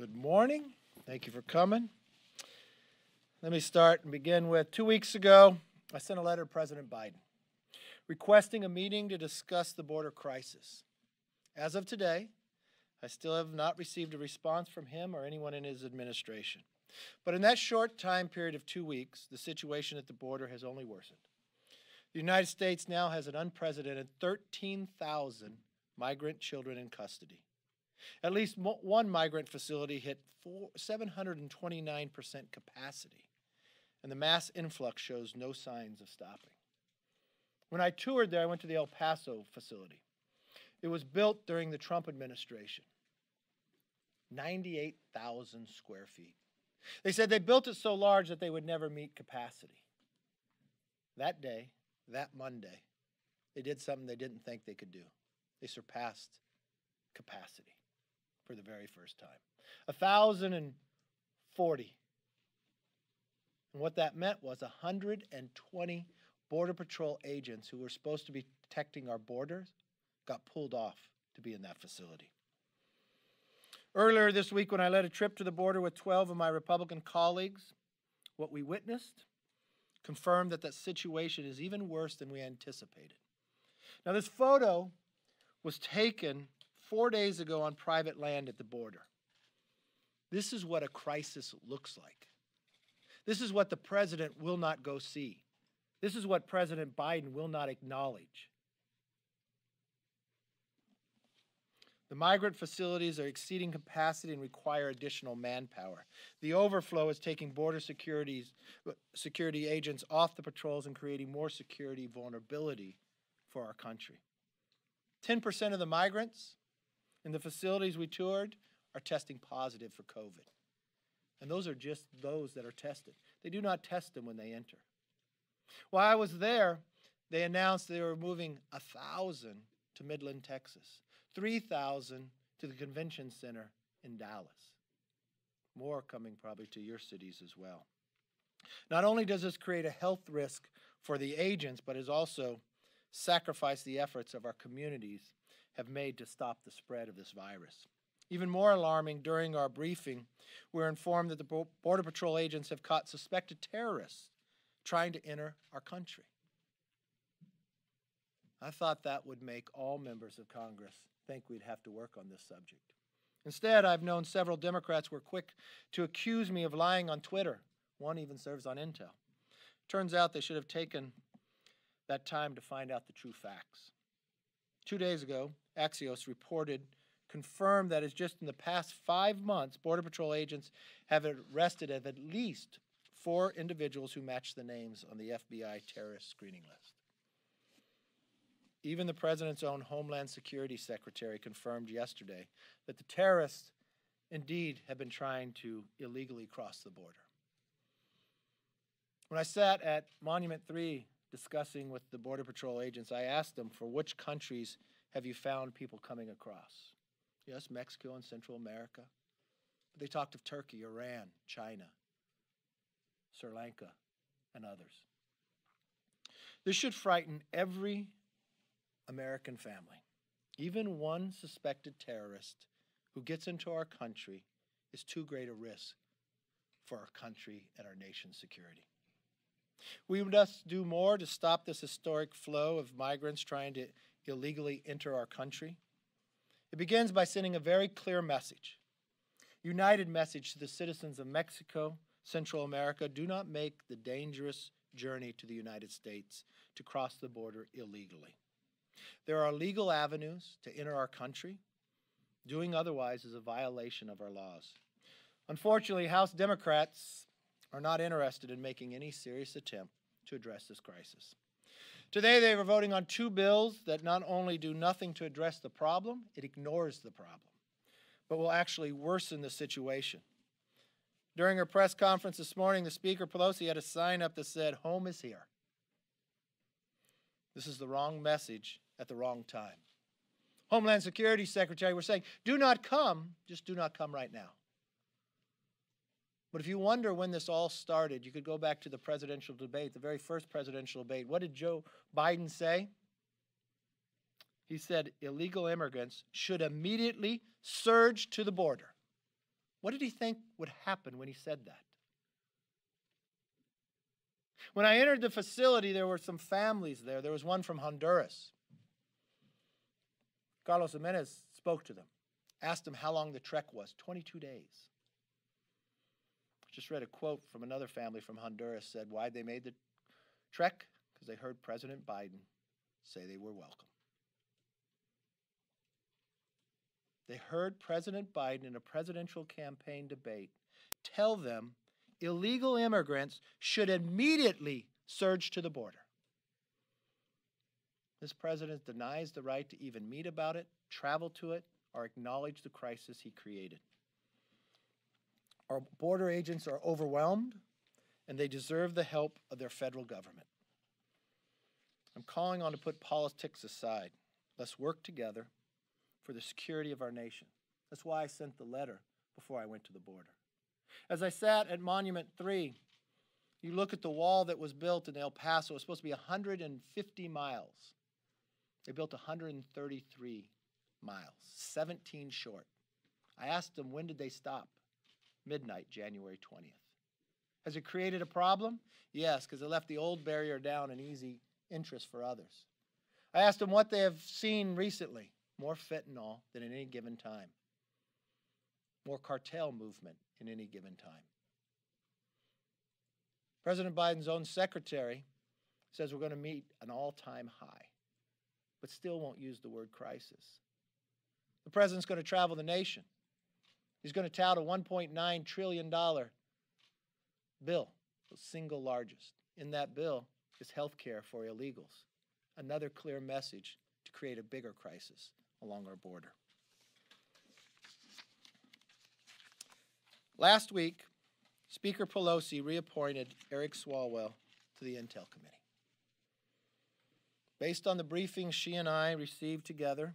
Good morning. Thank you for coming. Let me start and begin with two weeks ago, I sent a letter to President Biden requesting a meeting to discuss the border crisis. As of today, I still have not received a response from him or anyone in his administration. But in that short time period of two weeks, the situation at the border has only worsened. The United States now has an unprecedented 13,000 migrant children in custody. At least one migrant facility hit 729% capacity, and the mass influx shows no signs of stopping. When I toured there, I went to the El Paso facility. It was built during the Trump administration. 98,000 square feet. They said they built it so large that they would never meet capacity. That day, that Monday, they did something they didn't think they could do. They surpassed capacity for the very first time. A thousand and forty. And what that meant was 120 Border Patrol agents who were supposed to be protecting our borders got pulled off to be in that facility. Earlier this week, when I led a trip to the border with 12 of my Republican colleagues, what we witnessed confirmed that the situation is even worse than we anticipated. Now, this photo was taken four days ago on private land at the border. This is what a crisis looks like. This is what the president will not go see. This is what President Biden will not acknowledge. The migrant facilities are exceeding capacity and require additional manpower. The overflow is taking border security agents off the patrols and creating more security vulnerability for our country. 10% of the migrants in the facilities we toured are testing positive for COVID. And those are just those that are tested. They do not test them when they enter. While I was there, they announced they were moving a thousand to Midland, Texas. 3,000 to the convention center in Dallas. More coming probably to your cities as well. Not only does this create a health risk for the agents, but has also sacrificed the efforts of our communities have made to stop the spread of this virus. Even more alarming, during our briefing, we're informed that the Border Patrol agents have caught suspected terrorists trying to enter our country. I thought that would make all members of Congress think we'd have to work on this subject. Instead, I've known several Democrats were quick to accuse me of lying on Twitter. One even serves on Intel. Turns out they should have taken that time to find out the true facts. Two days ago, Axios reported, confirmed that it's just in the past five months, Border Patrol agents have arrested at least four individuals who match the names on the FBI terrorist screening list. Even the president's own Homeland Security Secretary confirmed yesterday that the terrorists indeed have been trying to illegally cross the border. When I sat at Monument 3 discussing with the Border Patrol agents, I asked them for which countries have you found people coming across? Yes, Mexico and Central America. But they talked of Turkey, Iran, China, Sri Lanka, and others. This should frighten every American family. Even one suspected terrorist who gets into our country is too great a risk for our country and our nation's security. We must do more to stop this historic flow of migrants trying to illegally enter our country. It begins by sending a very clear message, united message to the citizens of Mexico, Central America do not make the dangerous journey to the United States to cross the border illegally. There are legal avenues to enter our country. Doing otherwise is a violation of our laws. Unfortunately, House Democrats are not interested in making any serious attempt to address this crisis. Today, they are voting on two bills that not only do nothing to address the problem, it ignores the problem, but will actually worsen the situation. During her press conference this morning, the Speaker Pelosi had a sign up that said, Home is here. This is the wrong message at the wrong time. Homeland Security Secretary we're saying, do not come, just do not come right now. But if you wonder when this all started, you could go back to the presidential debate, the very first presidential debate. What did Joe Biden say? He said illegal immigrants should immediately surge to the border. What did he think would happen when he said that? When I entered the facility, there were some families there. There was one from Honduras. Carlos Gimenez spoke to them, asked them how long the trek was 22 days. Just read a quote from another family from Honduras said why they made the trek because they heard President Biden say they were welcome. They heard President Biden in a presidential campaign debate tell them illegal immigrants should immediately surge to the border. This president denies the right to even meet about it, travel to it, or acknowledge the crisis he created. Our border agents are overwhelmed and they deserve the help of their federal government. I'm calling on to put politics aside. Let's work together for the security of our nation. That's why I sent the letter before I went to the border. As I sat at Monument 3, you look at the wall that was built in El Paso, it was supposed to be 150 miles. They built 133 miles, 17 short. I asked them, when did they stop? Midnight, January 20th. Has it created a problem? Yes, because it left the old barrier down and easy interest for others. I asked them what they have seen recently more fentanyl than at any given time, more cartel movement in any given time. President Biden's own secretary says we're going to meet an all time high, but still won't use the word crisis. The president's going to travel the nation. He's going to tout a $1.9 trillion bill, the single largest. In that bill is health care for illegals, another clear message to create a bigger crisis along our border. Last week, Speaker Pelosi reappointed Eric Swalwell to the Intel Committee. Based on the briefings she and I received together,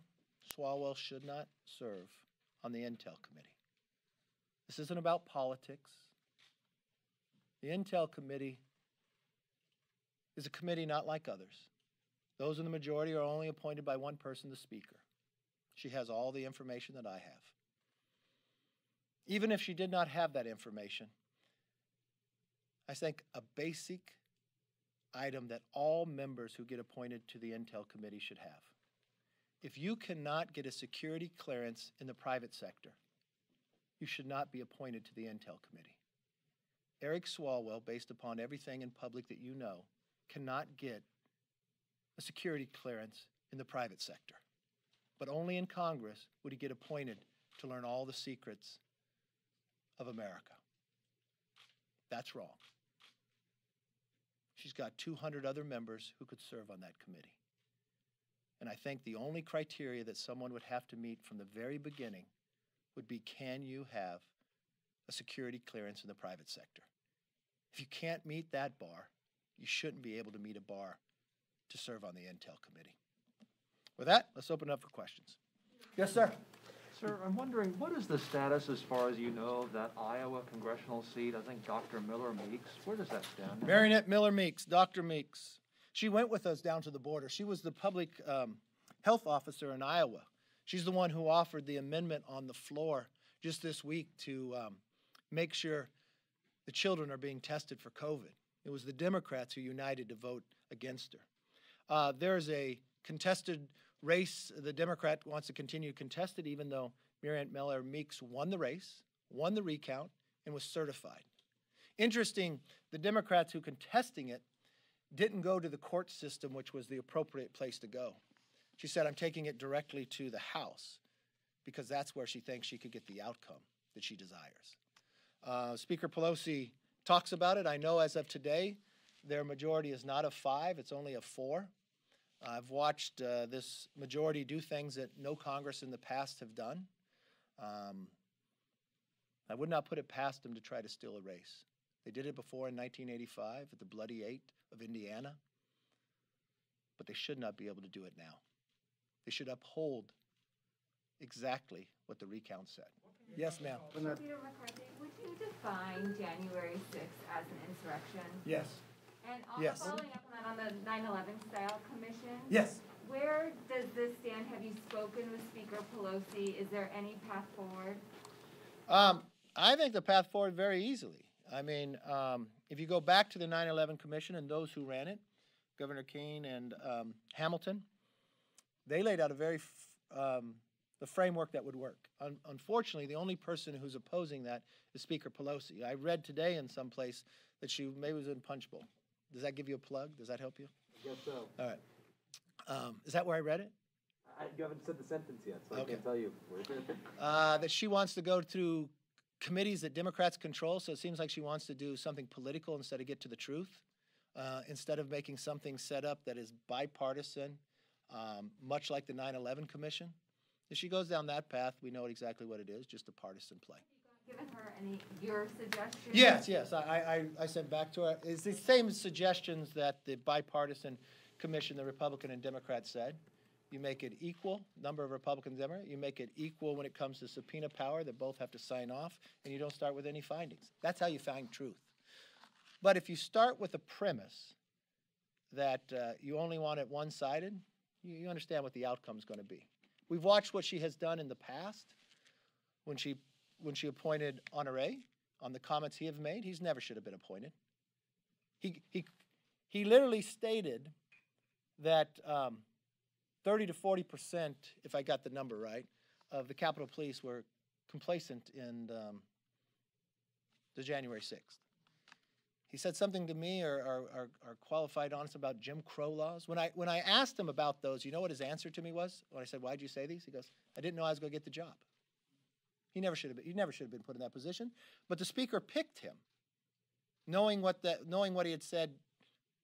Swalwell should not serve on the Intel Committee. This isn't about politics. The Intel Committee is a committee not like others. Those in the majority are only appointed by one person, the Speaker. She has all the information that I have. Even if she did not have that information, I think a basic item that all members who get appointed to the Intel Committee should have. If you cannot get a security clearance in the private sector, you should not be appointed to the Intel Committee. Eric Swalwell, based upon everything in public that you know, cannot get a security clearance in the private sector. But only in Congress would he get appointed to learn all the secrets of America. That's wrong. She's got 200 other members who could serve on that committee. And I think the only criteria that someone would have to meet from the very beginning would be can you have a security clearance in the private sector? If you can't meet that bar, you shouldn't be able to meet a bar to serve on the Intel Committee. With that, let's open up for questions. Yes, sir. Sir, I'm wondering, what is the status, as far as you know, of that Iowa congressional seat? I think Dr. Miller Meeks, where does that stand? Mariannette Miller Meeks, Dr. Meeks. She went with us down to the border. She was the public um, health officer in Iowa. She's the one who offered the amendment on the floor just this week to um, make sure the children are being tested for COVID. It was the Democrats who united to vote against her. Uh, there's a contested race. The Democrat wants to continue to contest it, even though Mariannette Miller Meeks won the race, won the recount, and was certified. Interesting, the Democrats who contesting it didn't go to the court system, which was the appropriate place to go. She said, I'm taking it directly to the House because that's where she thinks she could get the outcome that she desires. Uh, Speaker Pelosi talks about it. I know as of today, their majority is not of five, it's only of four. I've watched uh, this majority do things that no Congress in the past have done. Um, I would not put it past them to try to steal a race. They did it before in 1985 at the Bloody Eighth of Indiana, but they should not be able to do it now. They should uphold exactly what the recount said. Yes, ma'am. Leader McCarthy, would you define January 6th as an insurrection? Yes. And also Yes. following up on that, on the 9/11 style commission? Yes. Where does this stand? Have you spoken with Speaker Pelosi? Is there any path forward? Um, I think the path forward very easily. I mean, um, if you go back to the 9/11 Commission and those who ran it, Governor Kean and um, Hamilton, they laid out a very f- um, the framework that would work. Un- unfortunately, the only person who's opposing that is Speaker Pelosi. I read today in some place that she maybe was in Punchbowl. Does that give you a plug? Does that help you? I guess so. All right. Um, is that where I read it? I, you haven't said the sentence yet, so I can't tell you. uh, that she wants to go through committees that Democrats control. So it seems like she wants to do something political instead of get to the truth. Uh, instead of making something set up that is bipartisan, um, much like the 9/11 Commission. If she goes down that path, we know exactly what it is, just a partisan play. Given her any, your suggestions? Yes, yes, I, I, I- sent back to her, it's the same suggestions that the bipartisan commission, the Republican and Democrat said. You make it equal, number of Republicans, Democrat, you make it equal when it comes to subpoena power, that both have to sign off, and you don't start with any findings. That's how you find truth. But if you start with a premise that uh, you only want it one-sided, you, you understand what the outcome is gonna be. We've watched what she has done in the past, when she, when she appointed Honore, on the comments he have made, he's never should have been appointed. He, he, he literally stated that um, 30 to 40 percent, if I got the number right, of the Capitol Police were complacent in um, the January 6th. He said something to me or, or, or, or qualified honest about Jim Crow laws. When I, when I asked him about those, you know what his answer to me was? When I said, Why'd you say these? He goes, I didn't know I was going to get the job. He never should have been, he never should have been put in that position. But the speaker picked him, knowing what that, knowing what he had said,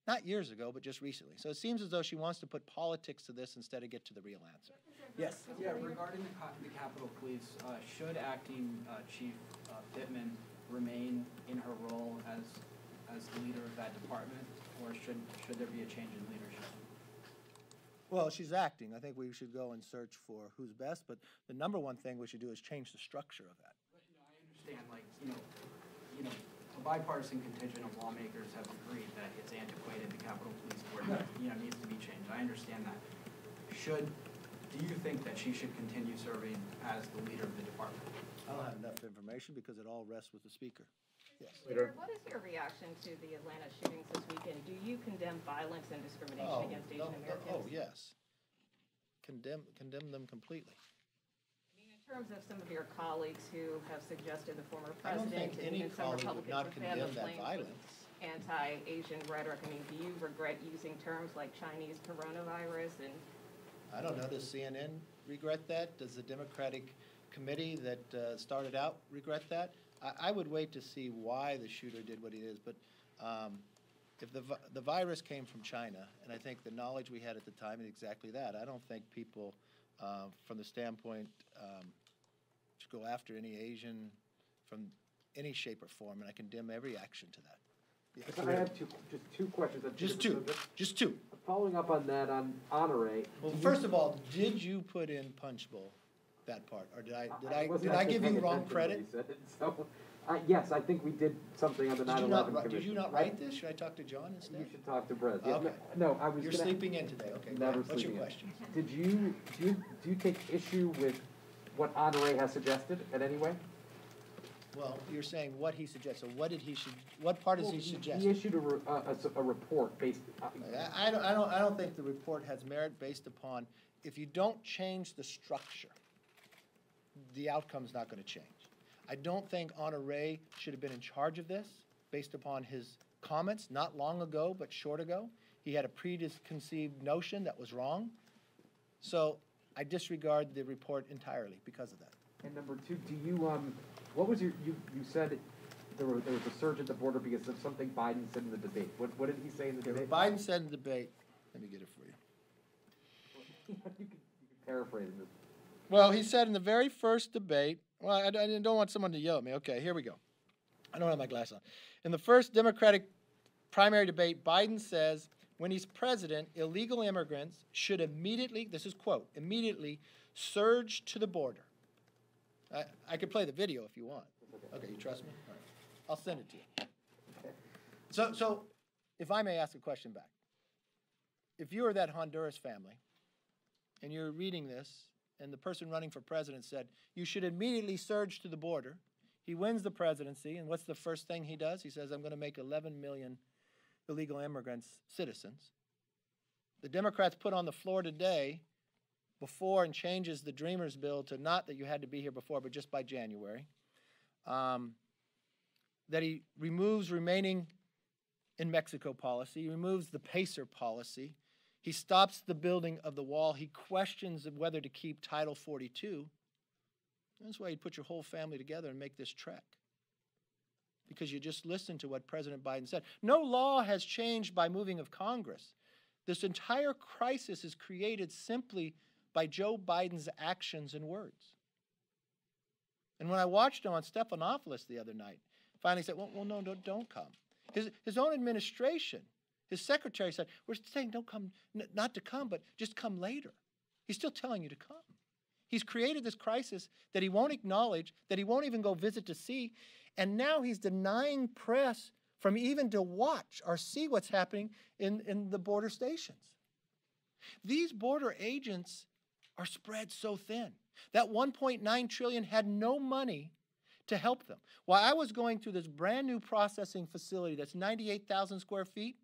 not years ago, but just recently. So it seems as though she wants to put politics to this instead of get to the real answer. Yes. Yeah, regarding the, co- the Capitol Police, uh, should acting, uh, Chief, uh, Pittman remain in her role as, as the leader of that department? Or should, should there be a change in leadership? Well, she's acting. I think we should go and search for who's best, but the number one thing we should do is change the structure of that. But, you know, I understand, like, you know, you know, a bipartisan contingent of lawmakers have agreed that it's antiquated, the Capitol Police Board, you know, needs to be changed. I understand that. Should, do you think that she should continue serving as the leader of the department? I don't have enough information because it all rests with the speaker. Yes. Peter, what is your reaction to the Atlanta shootings this weekend? Do you condemn violence and discrimination Oh, against Asian no, Americans? Oh, yes. Condemn, condemn them completely. I mean, In terms of some of your colleagues who have suggested the former I don't president think and any even some colleague would Republicans not condemn that violence. anti-Asian rhetoric. I mean, do you regret using terms like Chinese coronavirus and I don't know, does CNN regret that? Does the Democratic committee that uh, started out regret that? I, I would wait to see why the shooter did what he is, but um, if the, vi- the virus came from China, and I think the knowledge we had at the time is exactly that, I don't think people, uh, from the standpoint, um, should go after any Asian from any shape or form, and I condemn every action to that. Yeah. I have two, just two questions. on Just two, just two. Following up on that, on Honore. Well, first of all, did you put in Punch Bowl, that part, or did I, did I, wasn't did I give you wrong credit? said So, uh, yes, I think we did something on the Did nine you not, commission. did you not I- write this? Should I talk to John instead? You should talk to Brett. Yeah, Okay. No, I was You're gonna- sleeping in today, okay. Never. What's your in. question? Did you, do you, do you take issue with what Andre has suggested in any way? Well, you're saying what he suggests, so what did he, what part does Well, he He issued a, re- a, a report based, uh, I, I don't, I don't, I don't think the report has merit based upon, if you don't change the structure, the outcome's not gonna change. I don't think Honore should have been in charge of this, based upon his comments, not long ago, but short ago. He had a preconceived notion that was wrong. So I disregard the report entirely because of that. And number two, do you, um, what was your, you, you said there was, there was a surge at the border because of something Biden said in the debate. What, what did he say in the Okay, debate? Biden said in the debate, let me get it for you. You can, you can paraphrase it. Well, he said in the very first debate, well, I, I don't want someone to yell at me. Okay, here we go. I don't have my glass on. In the first Democratic primary debate, Biden says when he's president, illegal immigrants should immediately, this is quote, immediately surge to the border. I, I could play the video if you want. Okay, you trust me? All right. I'll send it to you. So, so if I may ask a question back. If you are that Honduras family and you're reading this, and the person running for president said, you should immediately surge to the border, He wins the presidency, and what's the first thing he does? He says, I'm going to make 11 million illegal immigrants citizens. The Democrats put on the floor today before and changes the Dreamers bill to not that you had to be here before, but just by January. Um, that he removes remaining in Mexico policy, he removes the PACR policy, he stops the building of the wall, he questions whether to keep Title 42. That's why you'd put your whole family together and make this trek. Because you just listened to what President Biden said. No law has changed by moving of Congress. This entire crisis is created simply by Joe Biden's actions and words. And when I watched him on Stephanopoulos the other night, finally said, well, well no, don't, don't come. His, his own administration, his secretary said, we're saying don't come, not to come, but just come later. He's still telling you to come. He's created this crisis that he won't acknowledge, that he won't even go visit to see, and now he's denying press from even to watch or see what's happening in, in the border stations. These border agents are spread so thin. That 1.9 trillion had no money to help them. While I was going through this brand new processing facility that's 98,000 square feet,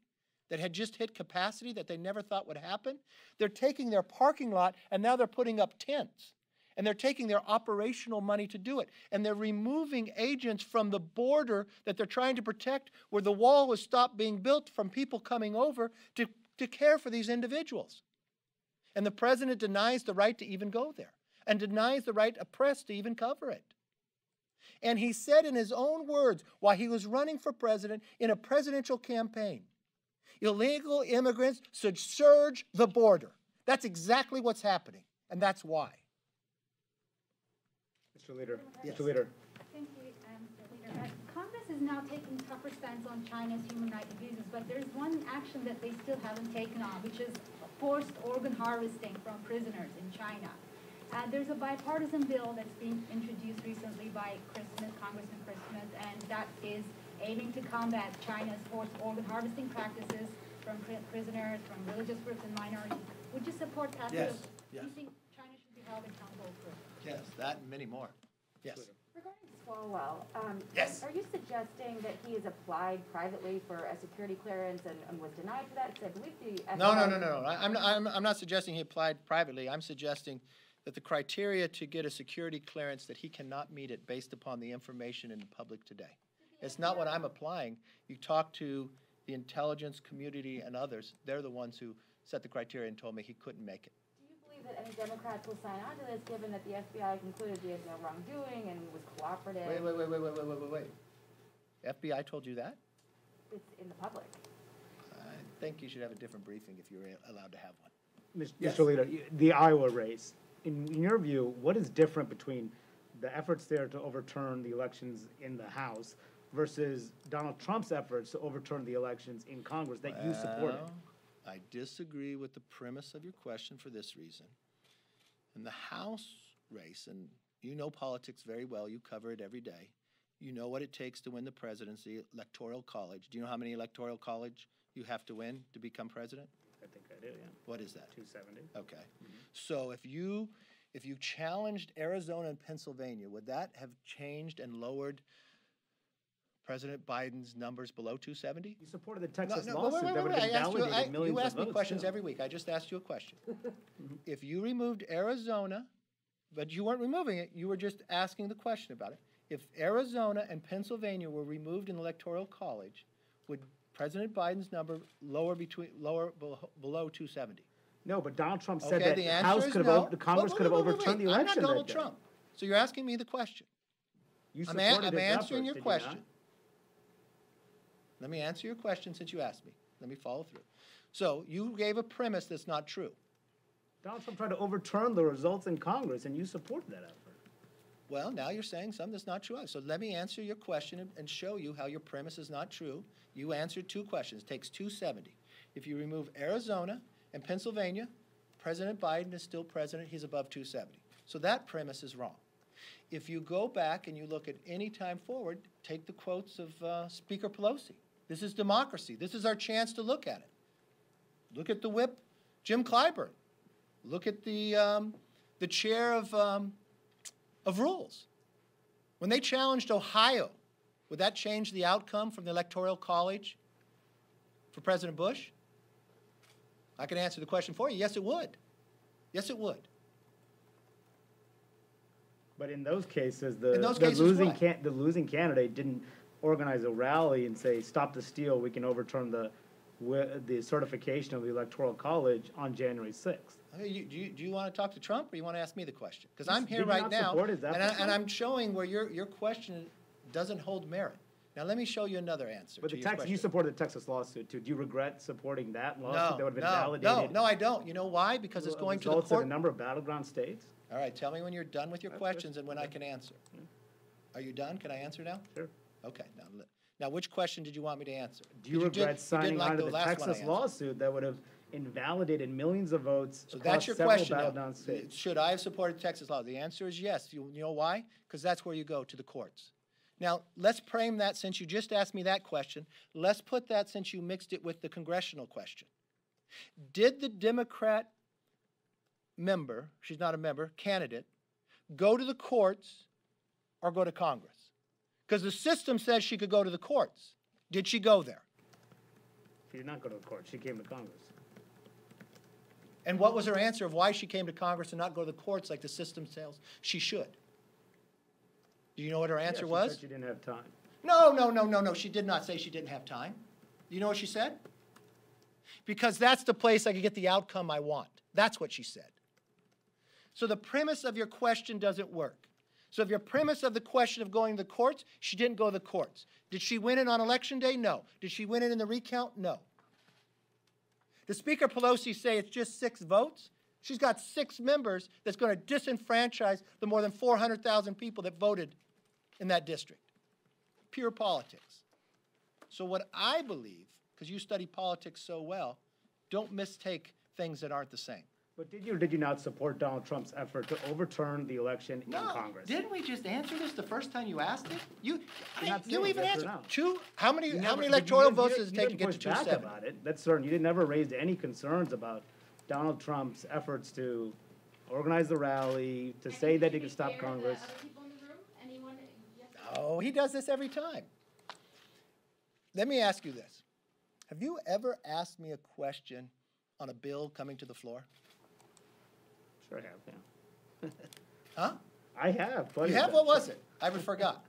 that had just hit capacity that they never thought would happen, they're taking their parking lot and now they're putting up tents. And they're taking their operational money to do it. And they're removing agents from the border that they're trying to protect, where the wall was stopped being built from people coming over to, to care for these individuals. And the president denies the right to even go there and denies the right of press to even cover it. And he said in his own words while he was running for president in a presidential campaign illegal immigrants should surge the border. That's exactly what's happening, and that's why. Mr. Leader, Yes. Mr. Leader, Thank you, um, Mr. Leader. Uh, Congress is now taking tougher stance on China's human rights abuses, but there's one action that they still haven't taken on, which is forced organ harvesting from prisoners in China. Uh, there's a bipartisan bill that's being introduced recently by Chris Smith, Congressman Chris Smith, and that is aiming to combat China's forced organ harvesting practices from pri- prisoners, from religious groups and minorities. Would you support that bill? Yes, Do you think China should be held accountable for it? Yes, that and many more. Yes. Regarding Swalwell, um, Yes. are you suggesting that he has applied privately for a security clearance and, and was denied for that? I believe the No, no, no, no, no. I- I'm, not- I'm, I'm not suggesting he applied privately. I'm suggesting that the criteria to get a security clearance that he cannot meet it based upon the information in the public today. It's not what I'm applying. You talk to the intelligence community and others, they're the ones who set the criteria and told me he couldn't make it. Do you believe that any Democrats will sign on to this, given that the FBI concluded he had no wrongdoing and was cooperative? Wait, wait, wait, wait, wait, wait, wait, wait, wait. FBI told you that? It's in the public. I think you should have a different briefing if you're allowed to have one. Mis- Yes. Mr. Leader, the Iowa race, in, in your view, what is different between the efforts there to overturn the elections in the House versus Donald Trump's efforts to overturn the elections in Congress that you supported? I disagree with the premise of your question for this reason. In the House race, and you know politics very well, you cover it every day. You know what it takes to win the presidency, electoral college. Do you know how many electoral college you have to win to become president? I think I do, yeah, What is that? two seventy. Okay. Mm-hmm. So if you, if you challenged Arizona and Pennsylvania, would that have changed and lowered President Biden's numbers below two seventy? You supported the Texas no, wait, lawsuit wait, that wait, would have asked you- I- millions You ask me questions every week. I just asked you a question. Mm-hmm. If you removed Arizona, but you weren't removing it, you were just asking the question about it. If Arizona and Pennsylvania were removed in the electoral college, would President Biden's number lower between, lower belo- below two seventy? No, but Donald Trump said Okay, that the House could have, no. o- the Congress Wait, could have wait, wait, wait, overturned the wait. election I'm not Donald that day. Trump. So you're asking me the question. You I'm, a- I'm answering efforts, your question. Let me answer your question since you asked me. Let me follow through. So you gave a premise that's not true. Donald Trump tried to overturn the results in Congress, and you supported that effort. Well, now you're saying something that's not true. So let me answer your question and- and show you how your premise is not true. You answered two questions. It takes 270. If you remove Arizona and Pennsylvania, President Biden is still president. He's above 270. So that premise is wrong. If you go back and you look at any time forward, take the quotes of uh, Speaker Pelosi. This is democracy. This is our chance to look at it. Look at the whip, Jim Clyburn. Look at the, um, the chair of, um, of rules. When they challenged Ohio, would that change the outcome from the Electoral College for President Bush? I can answer the question for you. Yes, it would. Yes, it would. But in those cases, the, those the cases, losing the losing candidate didn't organize a rally and say, stop the steal, we can overturn the, the certification of the electoral college on January sixth. You- Do you, do you want to talk to Trump, or you want to ask me the question? Because I'm here right now, and I, and I'm showing where your, your question doesn't hold merit. Now, let me show you another answer But the Texas, you supported the Texas lawsuit too. Do you regret supporting that lawsuit that would have been no, validated? no, no, I don't. You know why? Because it's going to the Results of a number of battleground states? All right, tell me when you're done with your That's good. questions and when I can answer. Are you done? Can I answer now? Sure. Okay, now, now which question did you want me to answer? Do you did- regret didn't signing like on to the the last one I Texas lawsuit that would have invalidated millions of votes So that's your question now. battleground states? Should I have supported Texas law? The answer is yes. You, you know why? Because that's where you go, to the courts. Now, let's frame that, since you just asked me that question, let's put that since you mixed it with the congressional question. Did the Democrat member, she's not a member, candidate, go to the courts or go to Congress? Because the system says she could go to the courts. Did she go there? She did not go to the court. She came to Congress. And what was her answer of why she came to Congress and not go to the courts like the system says she should? Do you know what her Yeah, answer she was? said She didn't have time. No, no, no, no, no. She did not say she didn't have time. Do you know what she said? Because that's the place I could get the outcome I want. That's what she said. So the premise of your question doesn't work. So if your premise of the question of going to the courts, she didn't go to the courts. Did she win it on election day? No. Did she win it in the recount? No. Does Speaker Pelosi say it's just six votes? She's got six members that's going to disenfranchise the more than 400,000 people that voted in that district. Pure politics. So, what I believe, because you study politics so well, don't mistake things that aren't the same. But did you or did you not support Donald Trump's effort to overturn the election in Congress? Didn't we just answer this the first time you asked it? You, You're you even yes or answered. no. Two, how many, You how many electoral votes you does it take to get to didn't two back seventy? about it. That's certain. You did never raised any concerns about Donald Trump's efforts to organize the rally, to say that he could stop Congress. Oh, he does this every time. Let me ask you this. Have you ever asked me a question on a bill coming to the floor? Sure I have, yeah. Huh? I have. plenty You have? What was it? I forgot.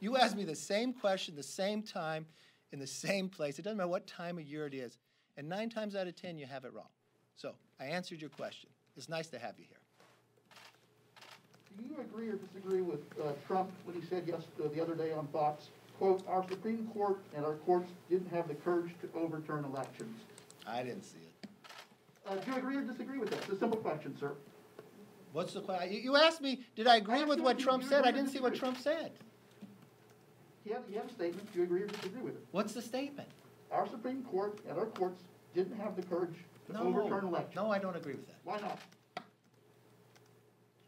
You asked me the same question, the same time, in the same place. It doesn't matter what time of year it is. And nine times out of ten, you have it wrong. So I answered your question. It's nice to have you here. Do you agree or disagree with uh, Trump when he said yes, uh, the other day on Fox, quote, "Our Supreme Court and our courts didn't have the courage to overturn elections"? I didn't see it. Uh, Do you agree or disagree with that? It's a simple question, sir. What's the question? You, you asked me, did I agree asked with what Trump said? I didn't see what. Trump said. You have, you have a statement, do you agree or disagree with it? What's the statement? Our Supreme Court and our courts didn't have the courage to No, overturn elections. no, I don't agree with that. Why not?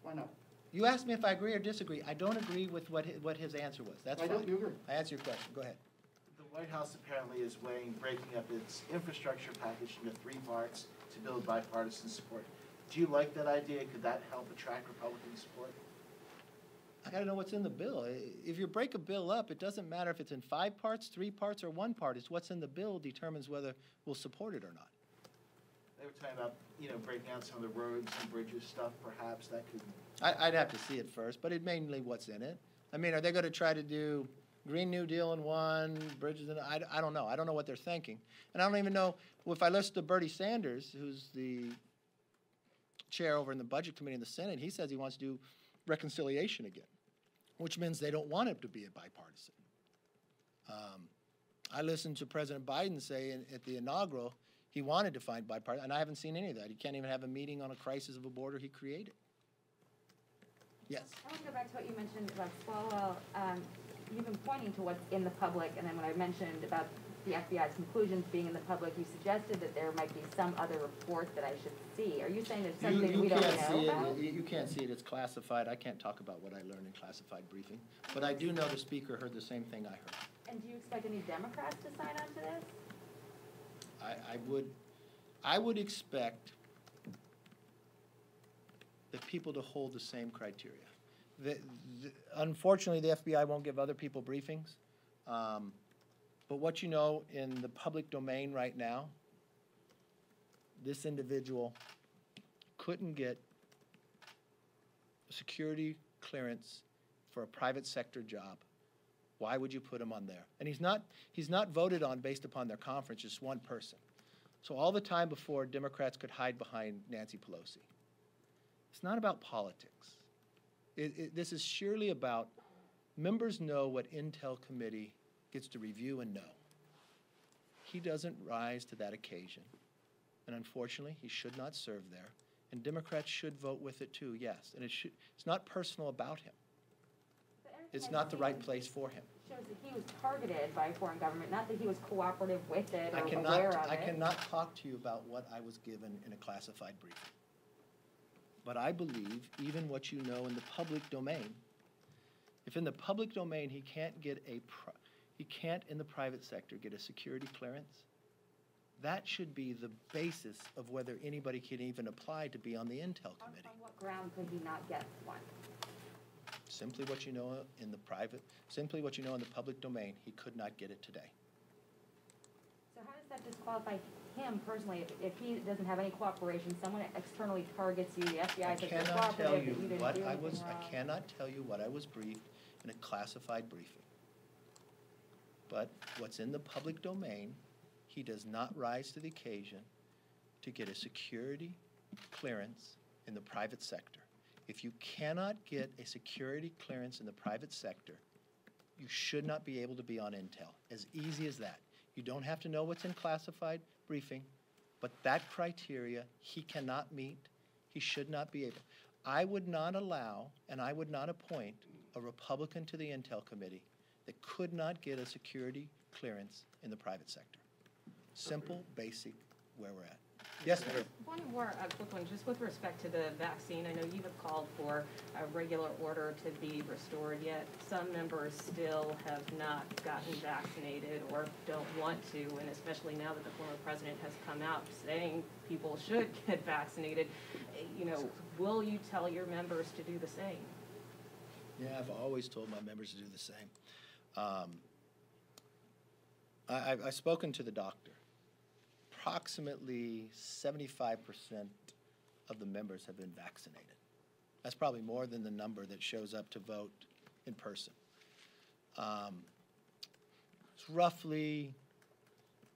Why not? You asked me if I agree or disagree. I don't agree with what his, what his answer was. That's Why fine. don't you agree? I answer your question. Go ahead. The White House apparently is weighing breaking up its infrastructure package into three parts to build bipartisan support. Do you like that idea? Could that help attract Republican support? I gotta know what's in the bill. If you break a bill up, it doesn't matter if it's in five parts, three parts, or one part. It's what's in the bill determines whether we'll support it or not. They were talking about, you know, breaking out some of the roads and bridges stuff, perhaps that could, I, I'd have to see it first, but it mainly what's in it. I mean, are they gonna try to do Green New Deal in one, bridges in, I, I don't know. I don't know what they're thinking. And I don't even know, well, if I listen to Bernie Sanders, who's the chair over in the Budget Committee in the Senate, he says he wants to do reconciliation again, which means they don't want it to be a bipartisan. Um, I listened to President Biden say in, at the inaugural, he wanted to find bipartisan, and I haven't seen any of that. He can't even have a meeting on a crisis of a border he created. Yes. I want to go back to what you mentioned about Swalwell. Um, you've been pointing to what's in the public, and then when I mentioned about the FBI's conclusions being in the public, you suggested that there might be some other report that I should see. Are you saying there's You, something you we don't can't see know about? it, you, you can't see it, it's classified, I can't talk about what I learned in classified briefing, but I do know the speaker heard the same thing I heard. And do you expect any Democrats to sign on to this? I, I would, I would expect the people to hold the same criteria. The, the- unfortunately, the FBI won't give other people briefings. Um, But what you know in the public domain right now, this individual couldn't get security clearance for a private sector job. Why would you put him on there? And he's not, he's not voted on based upon their conference, just one person. So all the time before, Democrats could hide behind Nancy Pelosi. It's not about politics. It, it, this is surely about, members know what Intel Committee gets to review and know. He doesn't rise to that occasion. And unfortunately, he should not serve there. And Democrats should vote with it too, yes. And it should, it's not personal about him. It's not the right place for him. Shows that he was targeted by a foreign government, not that he was cooperative with it I or aware cannot, of I it. cannot talk to you about what I was given in a classified briefing. But I believe even what you know in the public domain, if in the public domain he can't get a, he can't in the private sector get a security clearance, that should be the basis of whether anybody can even apply to be on the Intel On, Committee. on what ground could he not get one? Simply what you know in the private, simply what you know in the public domain, he could not get it today. So how does that disqualify him personally if, if he doesn't have any cooperation, someone externally targets you, the I FBI says you're cannot tell cooperative, you but you didn't what I anything was, wrong? I cannot tell you what I was briefed in a classified briefing. But what's in the public domain, he does not rise to the occasion to get a security clearance in the private sector. If you cannot get a security clearance in the private sector, you should not be able to be on Intel. As easy as that. You don't have to know what's in classified briefing, but that criteria, he cannot meet. He should not be able. I would not allow, and I would not appoint, a Republican to the Intel Committee that could not get a security clearance in the private sector. Simple, basic, where we're at. Yes, ma'am. One more, uh quick one, just with respect to the vaccine, I know you have called for a regular order to be restored, yet some members still have not gotten vaccinated or don't want to, and especially now that the former president has come out saying people should get vaccinated, you know, will you tell your members to do the same? Yeah, I've always told my members to do the same. Um, I, I've, I've spoken to the doctor. Approximately seventy-five percent of the members have been vaccinated. That's probably more than the number that shows up to vote in person. Um, It's roughly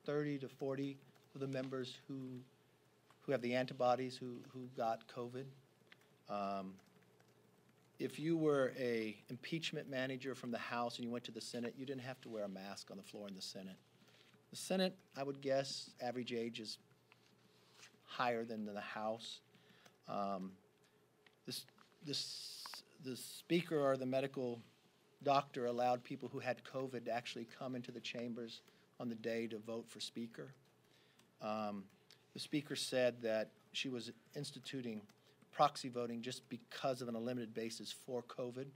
thirty to forty of the members who, who have the antibodies who, who got COVID. Um, if you were a impeachment manager from the House and you went to the Senate, you didn't have to wear a mask on the floor in the Senate. The Senate, I would guess, average age is higher than the House. Um, This, this, the speaker or the medical doctor allowed people who had COVID to actually come into the chambers on the day to vote for speaker. Um, The speaker said that she was instituting proxy voting just because of an unlimited basis for COVID.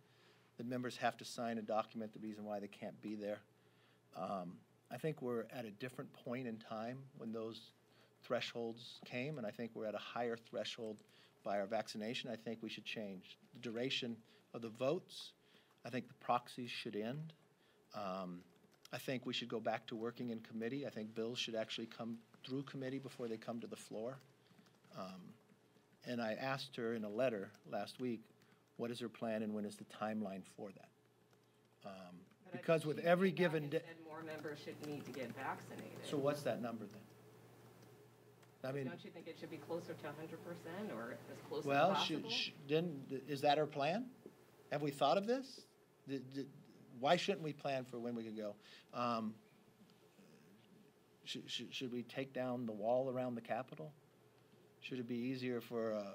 The members have to sign a document, the reason why they can't be there. Um, I think we're at a different point in time when those thresholds came, and I think we're at a higher threshold by our vaccination. I think we should change the duration of the votes. I think the proxies should end. Um, I think we should go back to working in committee. I think bills should actually come through committee before they come to the floor. Um, And I asked her in a letter last week, what is her plan and when is the timeline for that? Um, But I Because think with she every came back given and day, said more members should need to get vaccinated. so what's that number then? I mean, Don't you think it should be closer to hundred percent or as close as well, possible? should, sh- didn't, is that our plan? Have we thought of this? Did- did- Why shouldn't we plan for when we could go? Um, Should, should, should we take down the wall around the Capitol? Should it be easier for a,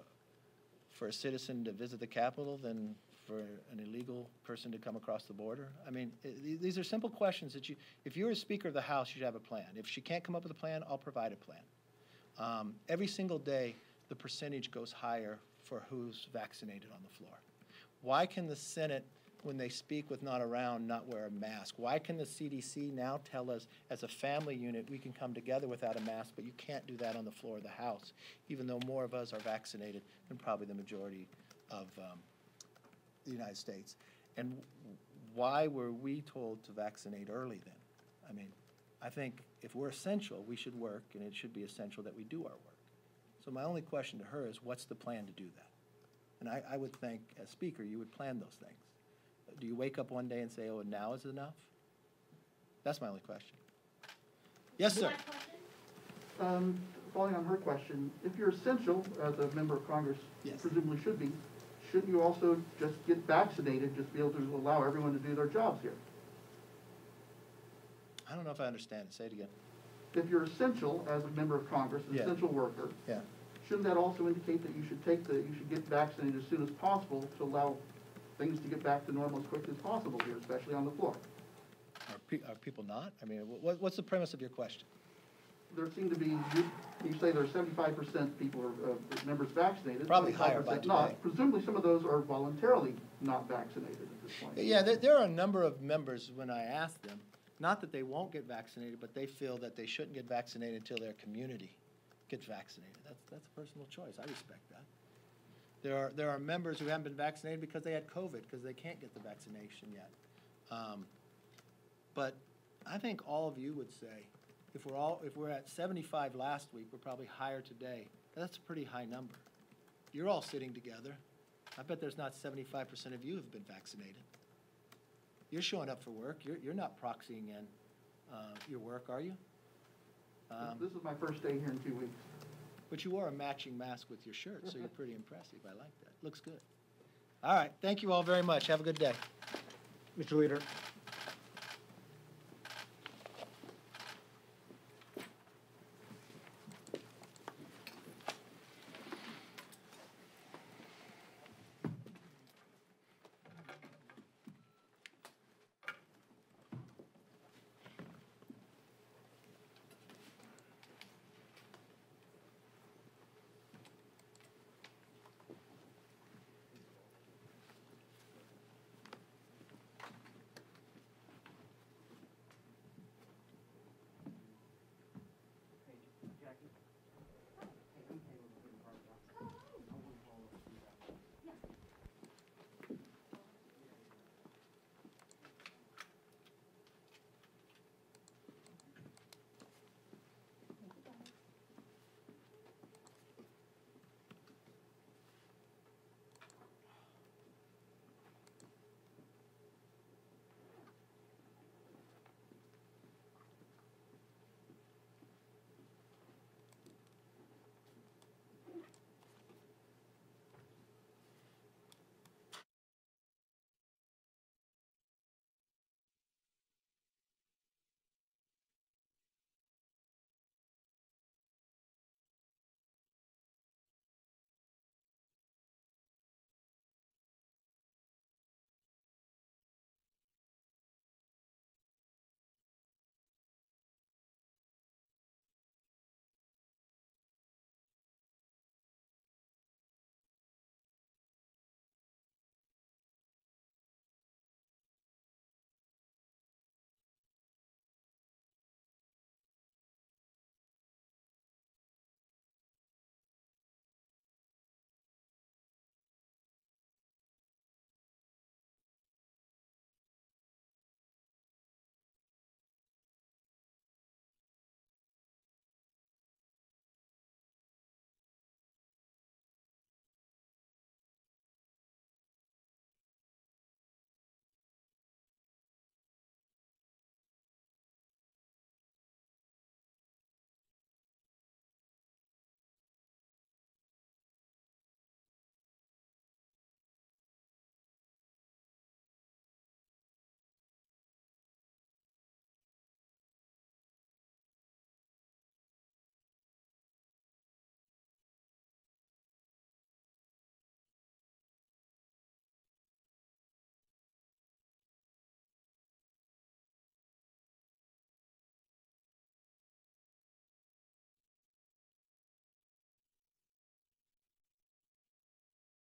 for a citizen to visit the Capitol than for an illegal person to come across the border? I mean, th- these are simple questions that you, if you're a Speaker of the House, you should have a plan. If she can't come up with a plan, I'll provide a plan. Um, Every single day, the percentage goes higher for who's vaccinated on the floor. Why can the Senate, when they speak with not around, not wear a mask? Why can the CDC now tell us, as a family unit, we can come together without a mask, but you can't do that on the floor of the House, even though more of us are vaccinated than probably the majority of, um, the United States. And why were we told to vaccinate early then? I mean, I think if we're essential, we should work, and it should be essential that we do our work. So my only question to her is, what's the plan to do that? And I, I would think, as speaker, you would plan those things. Do you wake up one day and say, oh, now is enough? That's my only question. Yes, sir. Um, following on her question, if you're essential, as a member of Congress Yes. presumably should be, shouldn't you also just get vaccinated, just be able to allow everyone to do their jobs here? I don't know if I understand. Say it again. If you're essential as a member of Congress, an Yeah. essential worker, Yeah. shouldn't that also indicate that you should take the, you should get vaccinated as soon as possible to allow things to get back to normal as quickly as possible here, especially on the floor? Are, pe- are people not? I mean, what, what's the premise of your question? There seem to be, you, you say there are seventy-five percent people are, uh, members vaccinated. Probably higher by 25% not. today. Presumably, some of those are voluntarily not vaccinated at this point. Yeah, there, there are a number of members, when I ask them, not that they won't get vaccinated, but they feel that they shouldn't get vaccinated until their community gets vaccinated. That's, that's a personal choice. I respect that. There are, there are members who haven't been vaccinated because they had COVID, because they can't get the vaccination yet. Um, But I think all of you would say, if we're all, if we're at seventy-five last week, we're probably higher today. That's a pretty high number. You're all sitting together. I bet there's not seventy-five percent of you who've been vaccinated. You're showing up for work. You're, you're not proxying in, uh, your work, are you? Um, This is my first day here in two weeks. But you wore a matching mask with your shirt, so you're pretty impressive. I like that. Looks good. All right, thank you all very much. Have a good day. Mr. Leader,